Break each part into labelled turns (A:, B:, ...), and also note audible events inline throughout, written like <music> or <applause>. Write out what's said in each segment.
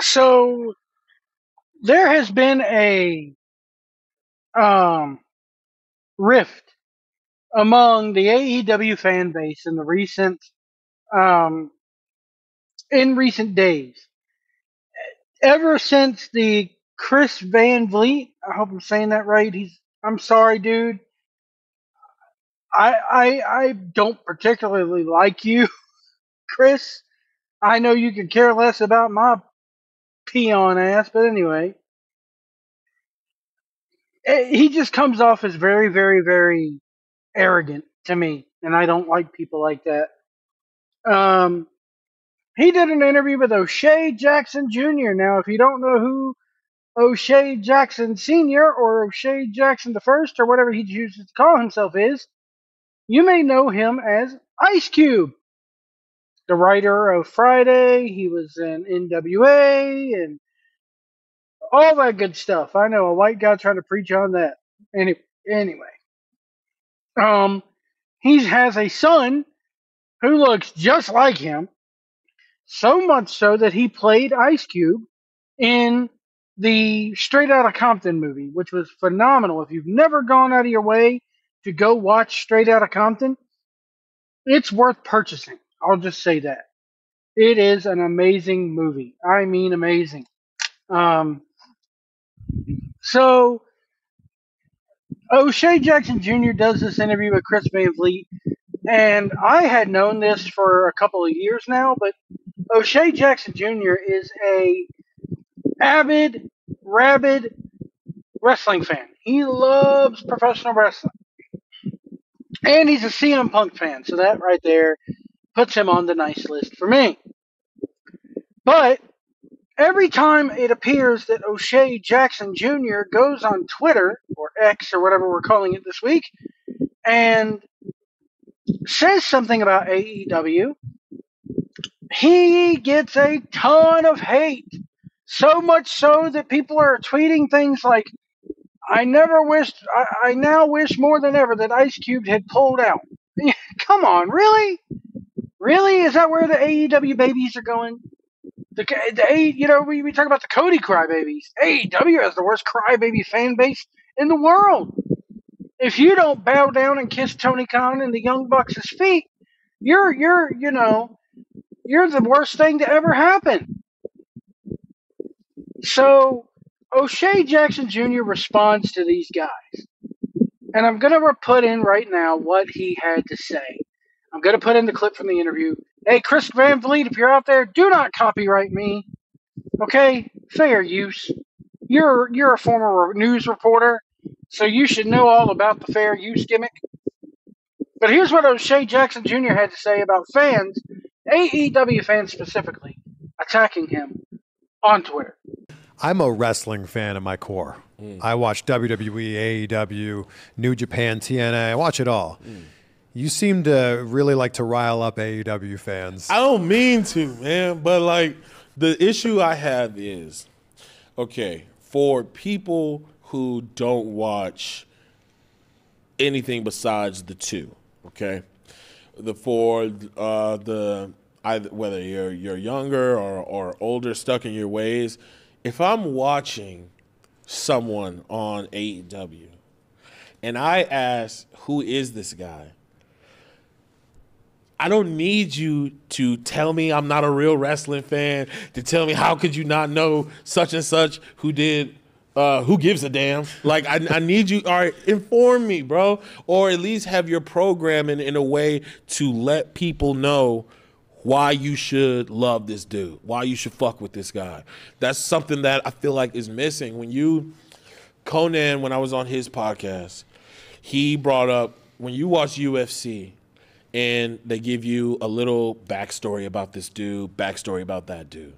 A: So there has been a um, rift among the AEW fan base in the recent um, in recent days. Ever since the Chris Van Vliet, I hope I'm saying that right. He's I'm sorry, dude. I I I don't particularly like you, <laughs> Chris. I know you could care less about my peon ass, but anyway, eh, he just comes off as very, very, very arrogant to me, and I don't like people like that. Um, he did an interview with O'Shea Jackson Jr. Now, if you don't know who O'Shea Jackson Sr. or O'Shea Jackson the First or whatever he chooses to call himself is, you may know him as Ice Cube, the writer of Friday. He was in NWA and all that good stuff. I know a white guy trying to preach on that. Any, anyway, um, he has a son who looks just like him, so much so that he played Ice Cube in the Straight Outta Compton movie, which was phenomenal. If you've never gone out of your way to go watch Straight Outta Compton, it's worth purchasing. I'll just say that. It is an amazing movie. I mean, amazing. Um, so O'Shea Jackson Jr. does this interview with Chris Van Vliet, and I had known this for a couple of years now, but O'Shea Jackson Jr. is a avid, rabid wrestling fan. He loves professional wrestling. And he's a CM Punk fan, so that right there puts him on the nice list for me. But every time it appears that O'Shea Jackson Jr. goes on Twitter, or X, or whatever we're calling it this week, and says something about AEW, he gets a ton of hate. So much so that people are tweeting things like, I never wished, I, I now wish more than ever that Ice Cube had pulled out. <laughs> Come on, really? Really? Is that where the AEW babies are going? The, the A, you know, we, we talk about the Cody crybabies. AEW has the worst crybaby fan base in the world. If you don't bow down and kiss Tony Khan and the Young Bucks' feet, you're, you're, you know, you're the worst thing to ever happen. So O'Shea Jackson Jr. responds to these guys. And I'm going to put in right now what he had to say. I'm going to put in the clip from the interview. Hey, Chris Van Vliet, if you're out there, do not copyright me. Okay? Fair use. You're, you're a former news reporter, so you should know all about the fair use gimmick. But here's what O'Shea Jackson Jr. had to say about fans, AEW fans specifically, attacking him on Twitter.
B: I'm a wrestling fan at my core.
C: Mm.
B: I watch WWE, AEW, New Japan, TNA. I watch it all.
C: Mm.
B: You seem to really like to rile up AEW fans.
C: I don't mean to, man, but like the issue I have is okay, for people who don't watch anything besides the two, okay? The for uh the either whether you're you're younger or, or older, stuck in your ways, if I'm watching someone on AEW and I ask who is this guy, I don't need you to tell me I'm not a real wrestling fan, to tell me how could you not know such and such who did uh, who gives a damn? Like I, I need you. All right, inform me, bro, or at least have your programming in a way to let people know why you should love this dude, why you should fuck with this guy. That's something that I feel like is missing. When you, Conan, when I was on his podcast, he brought up when you watch UFC and they give you a little backstory about this dude, backstory about that dude.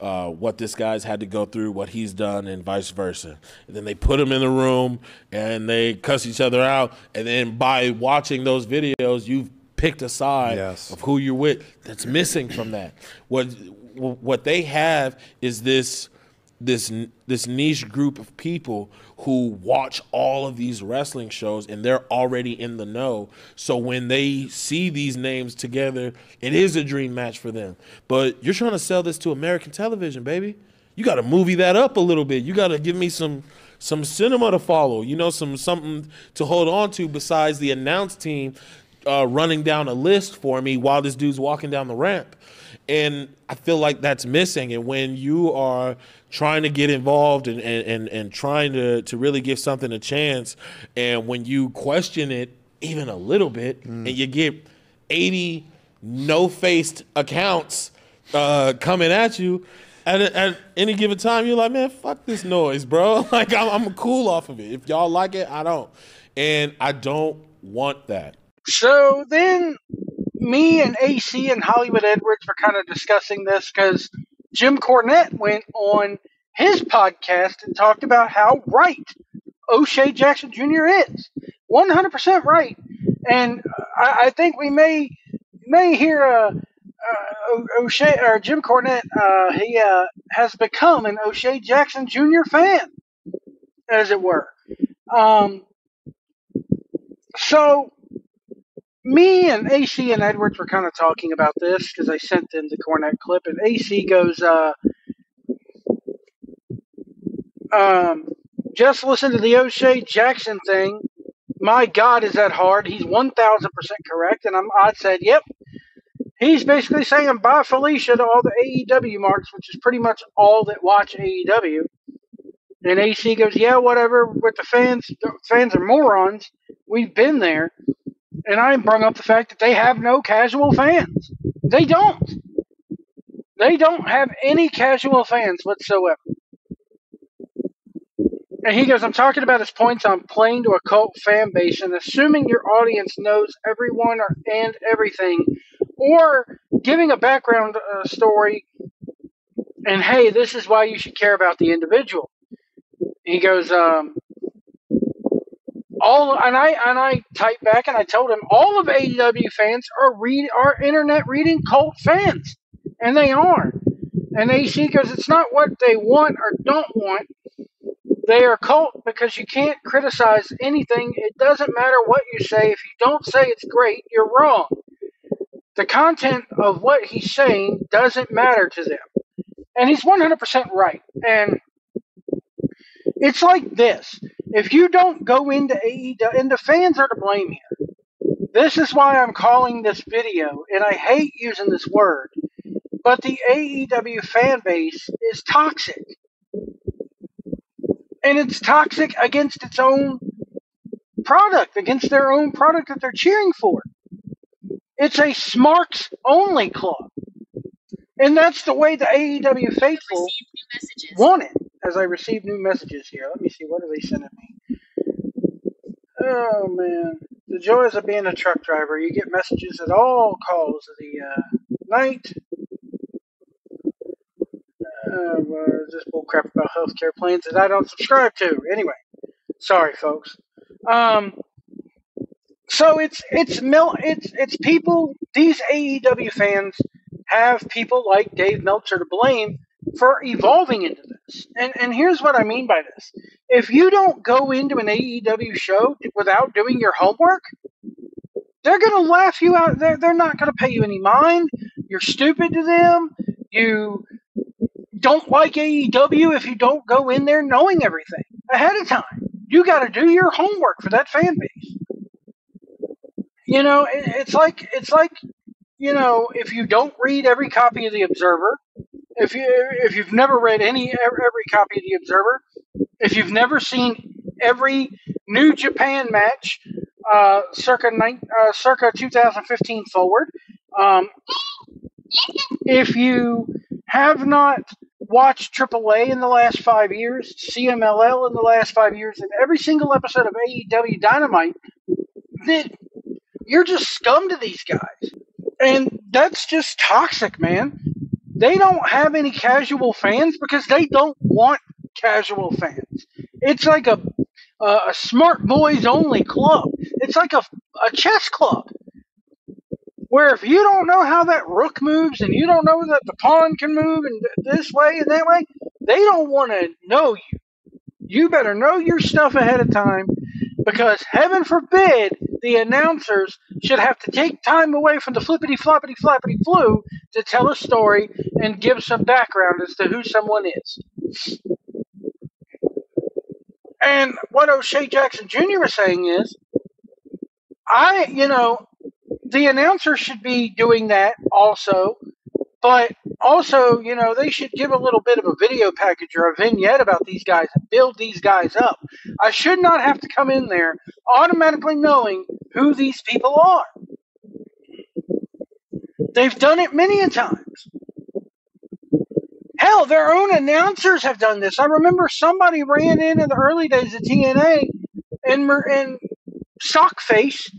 C: Uh, what this guy's had to go through, what he's done, and vice versa. And then they put him in the room and they cuss each other out. And then by watching those videos, you've picked a side
B: Yes.
C: of who you're with. That's missing from that. What what they have is this this this niche group of people who watch all of these wrestling shows and they're already in the know. So when they see these names together, it is a dream match for them. But you're trying to sell this to American television, baby. You got to movie that up a little bit. You got to give me some some cinema to follow. You know, some something to hold on to besides the announce team uh, running down a list for me while this dude's walking down the ramp. And I feel like that's missing. And when you are trying to get involved and, and, and, and trying to, to really give something a chance, and when you question it even a little bit, and you get 80 no faced accounts uh, coming at you, at, at any given time, you're like, man, fuck this noise, bro. <laughs> Like, I'm, I'm cool off of it. If y'all like it, I don't. And I don't want that.
A: So then, me and AC and Hollywood Edwards were kind of discussing this because Jim Cornette went on his podcast and talked about how right O'Shea Jackson Jr. is. 100% right. And I, I think we may may hear uh, uh, O'Shea or Jim Cornette. Uh, he uh, has become an O'Shea Jackson Jr. fan, as it were. Um, so me and AC and Edwards were kind of talking about this because I sent them the Cornette clip, and AC goes, uh, um, just listen to the O'Shea Jackson thing. My God, is that hard? He's 1,000% correct. And I'm, I said, yep. He's basically saying bye, Felicia, to all the AEW marks, which is pretty much all that watch AEW. And AC goes, yeah, whatever. With the fans, the fans are morons. We've been there. And I brought up the fact that they have no casual fans. They don't. They don't have any casual fans whatsoever. And he goes, I'm talking about his points on playing to a cult fan base and assuming your audience knows everyone or, and everything, or giving a background uh, story and hey, this is why you should care about the individual. He goes, um, all and I and I typed back and I told him all of AEW fans are read are internet reading cult fans, and they are. And AC goes, it's not what they want or don't want. They are cult because you can't criticize anything. It doesn't matter what you say. If you don't say it's great, you're wrong. The content of what he's saying doesn't matter to them. And he's 100% right. And it's like this. If you don't go into AEW, and the fans are to blame here. This is why I'm calling this video, and I hate using this word, but the AEW fan base is toxic. And it's toxic against its own product, against their own product that they're cheering for. It's a smarts only club. And that's the way the AEW faithful want it. As I receive new messages here, let me see what are they sending me. Oh man, the joys of being a truck driver. You get messages at all calls of the uh, night. Uh, well, just bull crap about healthcare plans that I don't subscribe to. Anyway, sorry folks. Um, so it's it's mil- it's it's people. These AEW fans have people like Dave Meltzer to blame for evolving into this. And and here's what I mean by this. If you don't go into an AEW show without doing your homework, they're going to laugh you out. They're, they're not going to pay you any mind. You're stupid to them. You don't like AEW if you don't go in there knowing everything ahead of time. You got to do your homework for that fan base. You know, it, it's like it's like you know, if you don't read every copy of the Observer, if you if you've never read any every copy of the Observer, if you've never seen every New Japan match, uh, circa nine, uh, circa 2015 forward, um, if you have not watched AAA in the last five years, CMLL in the last five years, and every single episode of AEW Dynamite, then you're just scum to these guys. And that's just toxic, man. They don't have any casual fans because they don't want casual fans. It's like a a, a smart boys only club. It's like a, a chess club where if you don't know how that rook moves and you don't know that the pawn can move and this way and that way, They don't want to know you. You better know your stuff ahead of time because heaven forbid the announcers should have to take time away from the flippity floppity flappity flu to tell a story and give some background as to who someone is. And what O'Shea Jackson Jr. was saying is, I, you know, the announcer should be doing that also, but also, you know, they should give a little bit of a video package or a vignette about these guys and build these guys up. I should not have to come in there automatically knowing who these people are. They've done it many a times. Hell, their own announcers have done this. I remember somebody ran in in the early days of TNA and, and Sockface,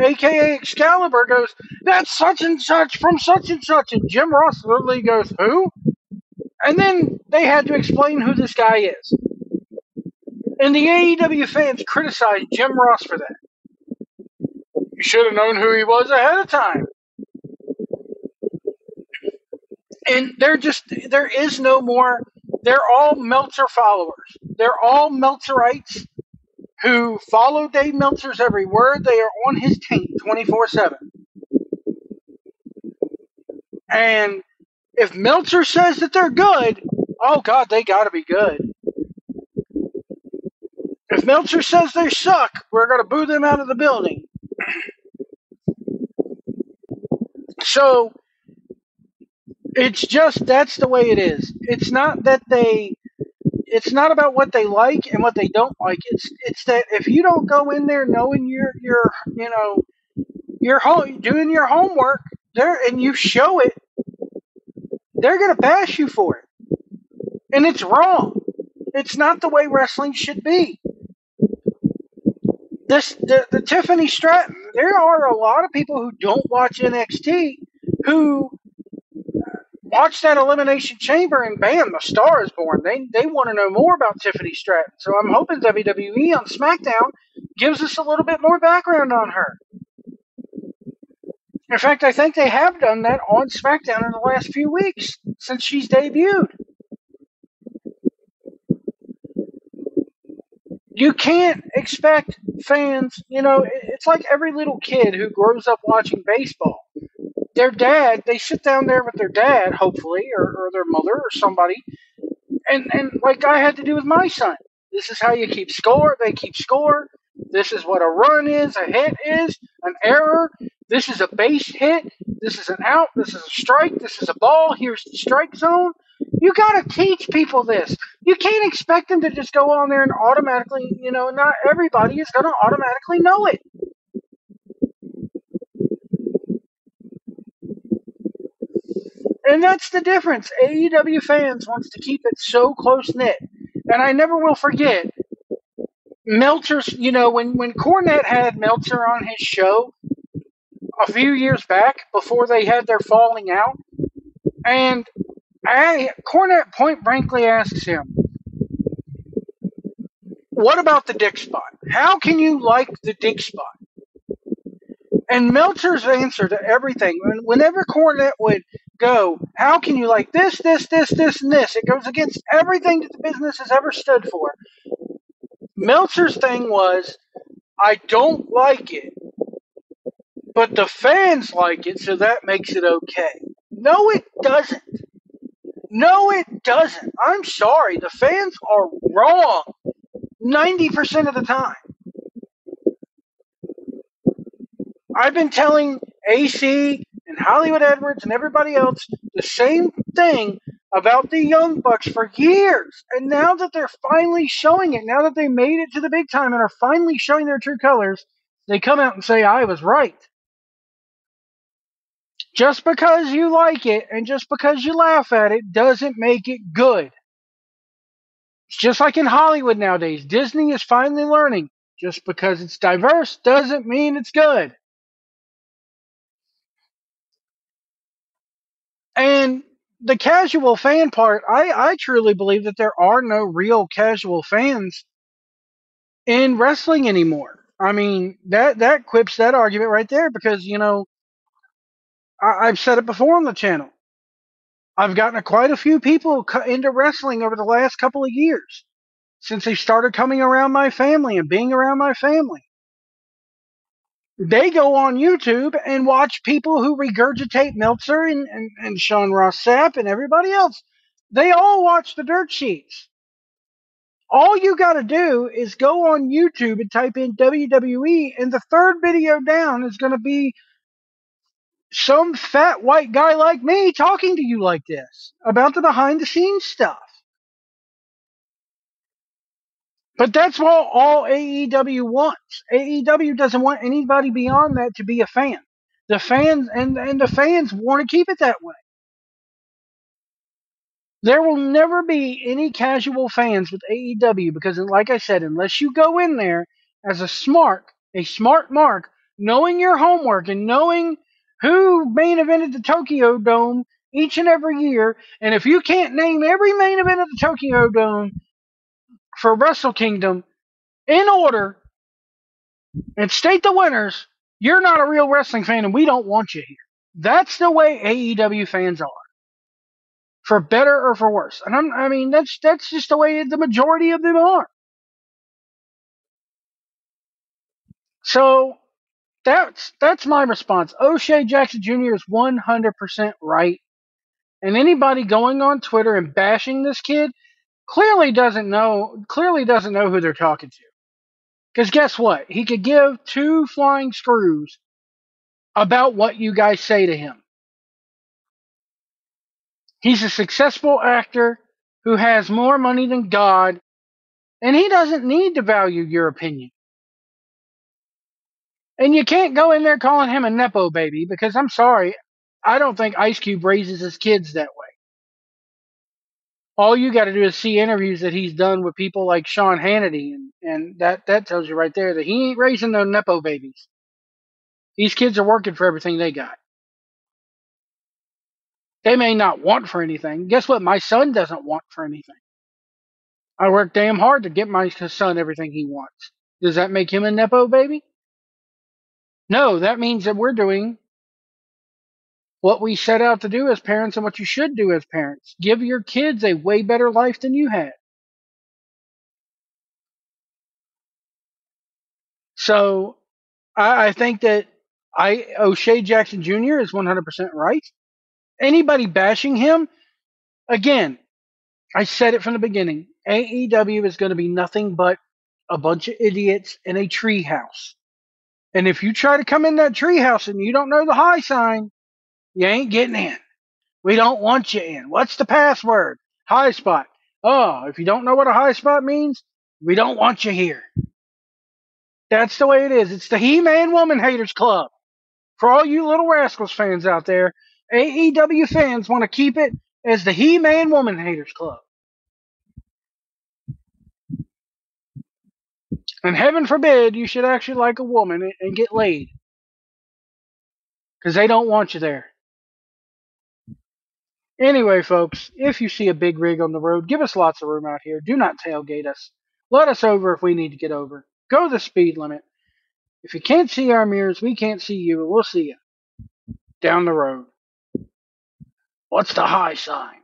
A: aka Excalibur, goes, That's such and such from such and such. And Jim Ross literally goes, Who? And then they had to explain who this guy is. And the AEW fans criticized Jim Ross for that. You should have known who he was ahead of time. And they're just, there is no more, they're all Meltzer followers. They're all Meltzerites who follow Dave Meltzer's every word. They are on his team 24 7. And if Meltzer says that they're good, oh God, they got to be good. If Meltzer says they suck, we're going to boo them out of the building. So it's just that's the way it is. It's not that they it's not about what they like and what they don't like. It's it's that if you don't go in there knowing your your you know your home doing your homework there and you show it, they're gonna bash you for it. And it's wrong. It's not the way wrestling should be. This the, the Tiffany Stratton. There are a lot of people who don't watch NXT who watch that elimination chamber and bam, the star is born. They they want to know more about Tiffany Stratton. So I'm hoping WWE on SmackDown gives us a little bit more background on her. In fact, I think they have done that on SmackDown in the last few weeks since she's debuted. You can't expect fans, you know, it's like every little kid who grows up watching baseball their dad, they sit down there with their dad, hopefully, or, or their mother or somebody, and, and like I had to do with my son. This is how you keep score. They keep score. This is what a run is, a hit is, an error. This is a base hit. This is an out. This is a strike. This is a ball. Here's the strike zone. You got to teach people this. You can't expect them to just go on there and automatically, you know, not everybody is going to automatically know it. And that's the difference. AEW fans wants to keep it so close knit. And I never will forget Meltzer's, you know, when, when Cornette had Meltzer on his show a few years back before they had their falling out, and I, Cornette point blankly asks him, What about the dick spot? How can you like the dick spot? And Meltzer's answer to everything, whenever Cornette would go, how can you like this, this, this, this, and this? It goes against everything that the business has ever stood for. Meltzer's thing was, I don't like it, but the fans like it, so that makes it okay. No, it doesn't. No, it doesn't. I'm sorry. The fans are wrong 90% of the time. I've been telling AC and Hollywood Edwards and everybody else the same thing about the Young Bucks for years. And now that they're finally showing it, now that they made it to the big time and are finally showing their true colors, they come out and say, I was right. Just because you like it and just because you laugh at it doesn't make it good. It's just like in Hollywood nowadays. Disney is finally learning just because it's diverse doesn't mean it's good. And the casual fan part, I, I truly believe that there are no real casual fans in wrestling anymore. I mean, that, that quips that argument right there because, you know, I, I've said it before on the channel. I've gotten quite a few people into wrestling over the last couple of years since they started coming around my family and being around my family. They go on YouTube and watch people who regurgitate Meltzer and, and, and Sean Ross Sapp and everybody else. They all watch the dirt sheets. All you got to do is go on YouTube and type in WWE, and the third video down is going to be some fat white guy like me talking to you like this about the behind the scenes stuff. But that's what all AEW wants. AEW doesn't want anybody beyond that to be a fan. The fans and, and the fans want to keep it that way. There will never be any casual fans with AEW because, like I said, unless you go in there as a smart, a smart mark, knowing your homework and knowing who main evented the Tokyo Dome each and every year, and if you can't name every main event of the Tokyo Dome for Wrestle Kingdom in order and state the winners, you're not a real wrestling fan and we don't want you here. That's the way AEW fans are. For better or for worse. And I'm, I mean, that's, that's just the way the majority of them are. So that's, that's my response. O'Shea Jackson Jr. is 100% right. And anybody going on Twitter and bashing this kid clearly doesn't know clearly doesn't know who they're talking to. Because guess what? He could give two flying screws about what you guys say to him. He's a successful actor who has more money than God, and he doesn't need to value your opinion. And you can't go in there calling him a Nepo baby because I'm sorry, I don't think Ice Cube raises his kids that way. All you got to do is see interviews that he's done with people like Sean Hannity, and, and that, that tells you right there that he ain't raising no Nepo babies. These kids are working for everything they got. They may not want for anything. Guess what? My son doesn't want for anything. I work damn hard to get my son everything he wants. Does that make him a Nepo baby? No, that means that we're doing what we set out to do as parents and what you should do as parents. Give your kids a way better life than you had. So I, I think that I O'Shea Jackson Jr. is 100% right. Anybody bashing him, again, I said it from the beginning. AEW is going to be nothing but a bunch of idiots in a treehouse. And if you try to come in that treehouse and you don't know the high sign, you ain't getting in. We don't want you in. What's the password? High spot. Oh, if you don't know what a high spot means, we don't want you here. That's the way it is. It's the He Man Woman Haters Club. For all you little rascals fans out there, AEW fans want to keep it as the He Man Woman Haters Club. And heaven forbid you should actually like a woman and- get laid. Because they don't want you there. Anyway, folks, if you see a big rig on the road, give us lots of room out here. Do not tailgate us. Let us over if we need to get over. Go the speed limit. If you can't see our mirrors, we can't see you, and we'll see you down the road. What's the high sign?